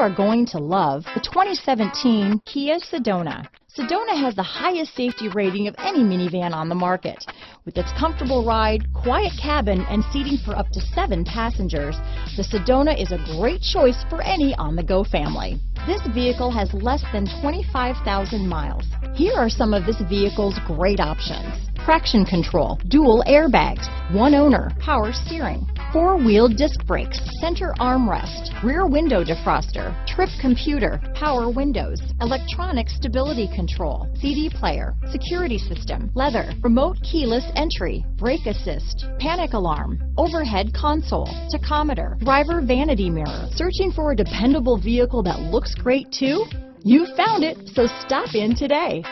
are going to love the 2017 Kia Sedona. Sedona has the highest safety rating of any minivan on the market. With its comfortable ride, quiet cabin, and seating for up to seven passengers, the Sedona is a great choice for any on-the-go family. This vehicle has less than 25,000 miles. Here are some of this vehicle's great options. Traction control, dual airbags, one owner, power steering, four-wheel disc brakes, center armrest, rear window defroster, trip computer, power windows, electronic stability control, CD player, security system, leather, remote keyless entry, brake assist, panic alarm, overhead console, tachometer, driver vanity mirror. Searching for a dependable vehicle that looks great too? You found it, so stop in today.